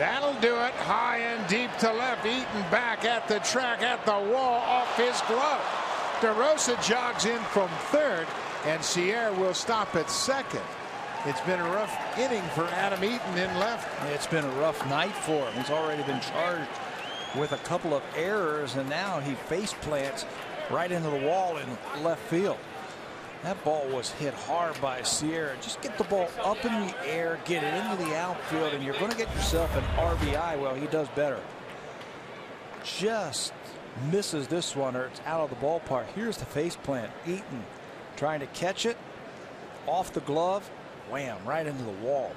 That'll do it. High and deep to left. Eaton back at the track at the wall off his glove. DeRosa jogs in from third and Sierra will stop at second. It's been a rough inning for Adam Eaton in left. It's been a rough night for him. He's already been charged with a couple of errors and now he face plants right into the wall in left field. That ball was hit hard by Sierra. Just get the ball up in the air, get it into the outfield, and you're going to get yourself an RBI. Well, he does better. Just misses this one, or it's out of the ballpark. Here's the face plant. Eaton trying to catch it off the glove. Wham, right into the wall.